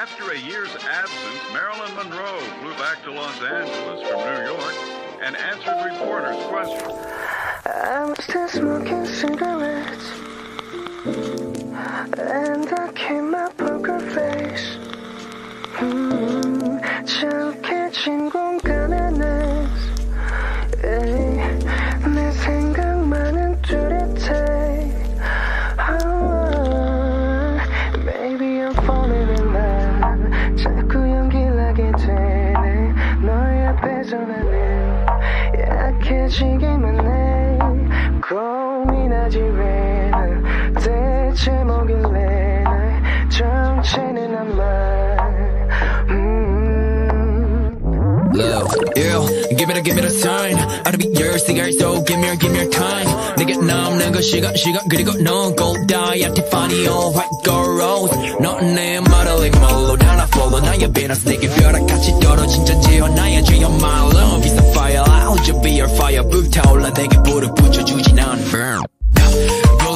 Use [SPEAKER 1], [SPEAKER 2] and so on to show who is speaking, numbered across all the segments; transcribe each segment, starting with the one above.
[SPEAKER 1] After a year's absence, Marilyn Monroe flew back to Los Angeles from New York and answered reporters' questions.
[SPEAKER 2] I was still smoking cigarettes, and I came my poker face. Mm, child 너의 앞에서 나는 약해지기만 해 고민하지 왜난 대체 뭐길래 날 정체는 안말
[SPEAKER 3] Love, yeah, give me the, give me the sign. I'll be yours, the girl, so give me your, give me your time. 내게 남는 건 시간, 시간, 그리고 넌 골다야, Tiffany, all white girl rose. 넌내 말을 읽고 말로 난 follow. 나의 비너스, 내게 벼락 같이 떨어진 전지현 나의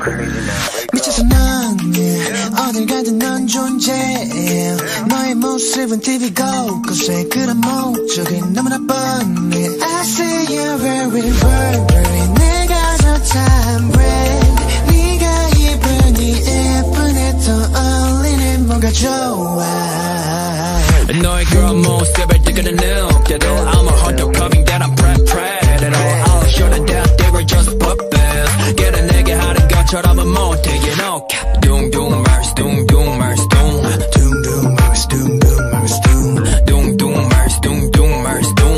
[SPEAKER 2] Oh I'm crazy now
[SPEAKER 4] 미쳐서 넌 yeah. 어딜 가든 넌 존재해 너의 모습은 TV 곳곳에 그런 목적이 너무나 뻔해 I see you very very 내가 좋다 brand 네가 입은 이 예쁜에 떠올리네 뭔가 좋아
[SPEAKER 3] 것처럼은 못해 you know 둥둥 말스 둥둥 말스 둥
[SPEAKER 4] 둥둥 말스 둥둥 말스 둥
[SPEAKER 3] 둥둥 말스 둥둥 말스 둥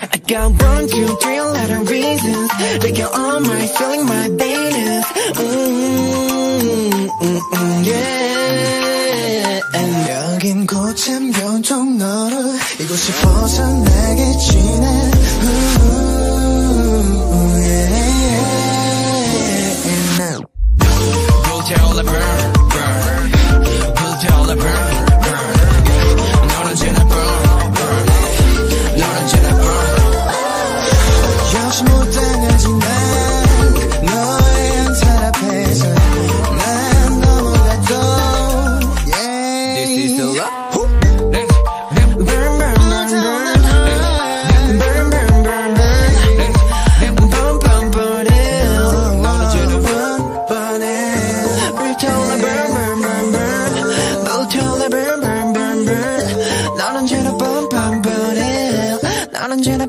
[SPEAKER 3] I got one, two, three, lot of reasons to get on my feeling my baby. Mm, mm, mm, yeah.
[SPEAKER 4] 여긴 고참 변종 너로 이곳이 벗어나겠지 난 Jehovah.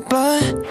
[SPEAKER 4] Burn,